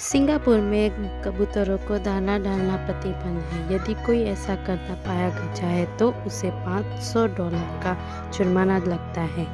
Singapore में कबूतरों को दाना डालना प्रतिबंध है। यदि कोई ऐसा करता पाया जाए तो उसे 500 डॉलर का जुर्माना लगता है।